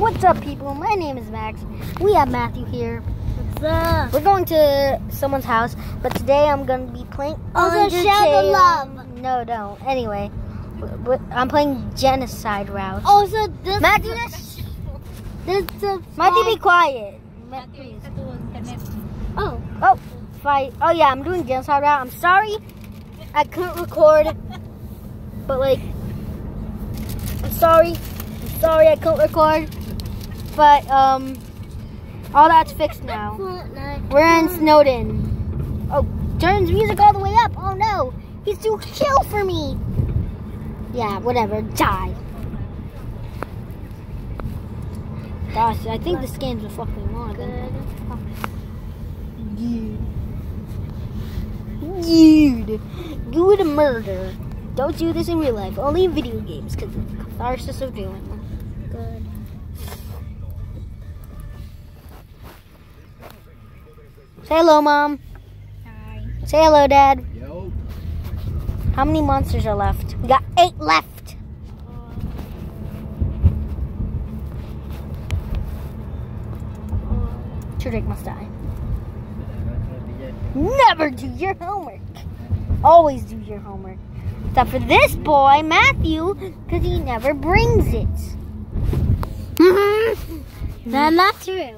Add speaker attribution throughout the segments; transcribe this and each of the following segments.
Speaker 1: What's up, people? My name is Max. We have Matthew here.
Speaker 2: What's up?
Speaker 1: We're going to someone's house, but today I'm going to be playing
Speaker 2: Also, share the love.
Speaker 1: No, don't. Anyway, I'm playing Genocide Route.
Speaker 2: Oh, also, this
Speaker 1: Matthew,
Speaker 2: this is
Speaker 1: Matthew, be quiet.
Speaker 2: Oh,
Speaker 1: Oh, fight. Oh yeah, I'm doing Genocide Route. I'm sorry, I couldn't record, but like, I'm sorry. I'm sorry I couldn't record, but um, all that's fixed now. We're in Snowdin. Oh, turns music all the way up. Oh no, he's too chill for me. Yeah, whatever. Die. Gosh, I think this game's a fucking mod. Dude. Dude. Good murder. Don't do this in real life. Only in video games, because it's the catharsis of doing Say hello, Mom. Hi. Say hello, Dad.
Speaker 3: Yo.
Speaker 1: How many monsters are left? We got eight left. Tudrik must die. Never do your homework. Always do your homework. Except for this boy, Matthew, because he never brings it. Hmm.
Speaker 2: That's not true.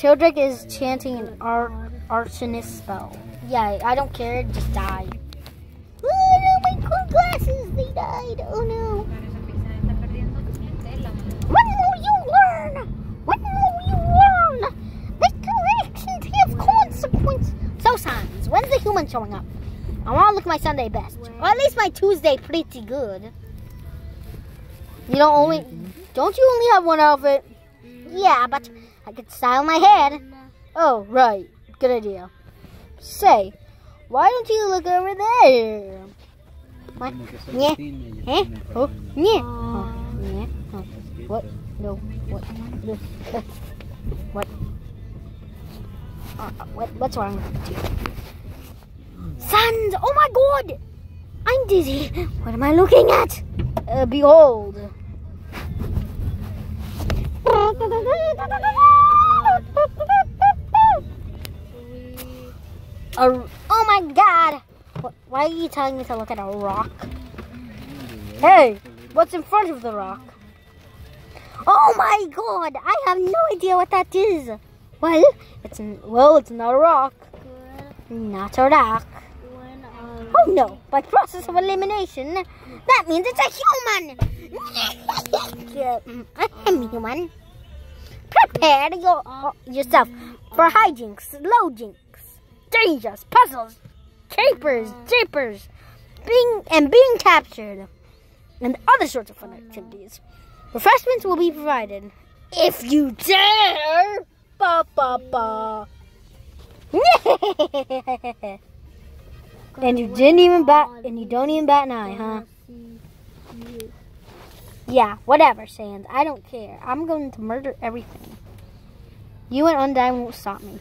Speaker 1: Chilldrake is chanting an ar- arsonist spell. Yeah, I don't care. Just die. Oh no, my cool glasses, they died. Oh no. When will you learn? When will you learn? That corrections have consequences. So, Sans, when's the human showing up? I want to look my Sunday best. Or at least my Tuesday pretty good. You don't only... Don't you only have one outfit? Yeah, but I could style my head. Oh, right. Good idea. Say, why don't you look over there? What? Yeah. Eh? Oh, yeah. Oh, yeah. Oh. What? No. What? No. Uh, What? Uh, what? What's wrong with you? Sans! Oh my god! I'm dizzy. What am I looking at? Uh, behold. A, oh my god! Why are you telling me to look at a rock? Hey, what's in front of the rock? Oh my god! I have no idea what that is. Well, it's well, it's not a rock. Not a rock. Oh no! By process of elimination, that means it's a human. Mm, I'm human. Prepare your, yourself for hijinks, low jinks, dangers, puzzles, capers, japers, being and being captured, and other sorts of fun activities. Refreshments will be provided if you dare. Ba ba ba. and you didn't even bat, and you don't even bat an eye, huh? Yeah, whatever, Sans. I don't care. I'm going to murder everything. You and Undyne won't stop me.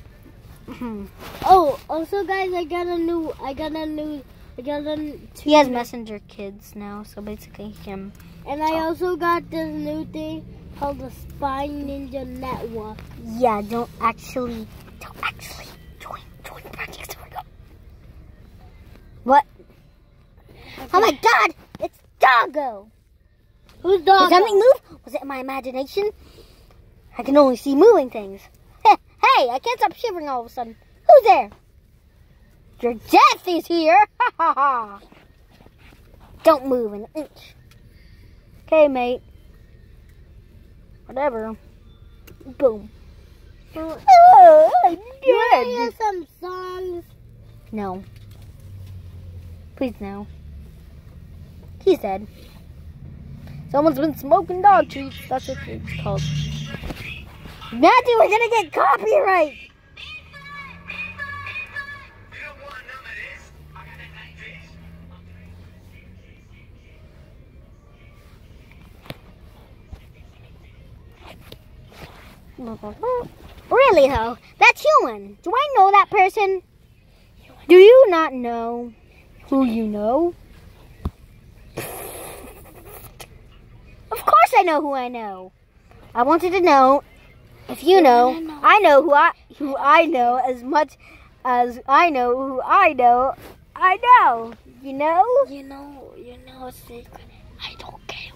Speaker 2: Oh, also, guys, I got a new. I got a new. I got a.
Speaker 1: he has messenger kids now, so basically he can.
Speaker 2: And I also got this new thing called the Spy Ninja Network.
Speaker 1: Yeah, don't actually, don't actually join, join Project. What? Oh my God! It's Doggo.
Speaker 2: Who's
Speaker 1: Doggo?
Speaker 2: Did
Speaker 1: something move? Was it my imagination? I can only see moving things. Hey, I can't stop shivering all of a sudden. Who's there? Your death is here! Ha ha ha! Don't move an inch. Okay, mate. Whatever. Boom. Oh, I'm
Speaker 2: You want to hear some songs?
Speaker 1: No. Please no. He's dead. Someone's been smoking dog treats. That's what it's called. Matthew, we're gonna get copyright. Really though, that's human. Do I know that person? Do you not know who you know? Of course I know who I know. I wanted to know if you know.
Speaker 2: I know.
Speaker 1: Who I who I know as much as I know who I know. I know. You know?
Speaker 2: You know, you know a secret. I don't care.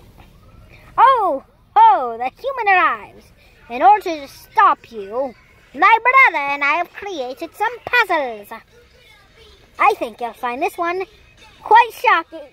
Speaker 1: Oh, oh, the human arrives. In order to stop you, my brother and I have created some puzzles. I think you'll find this one quite shocking.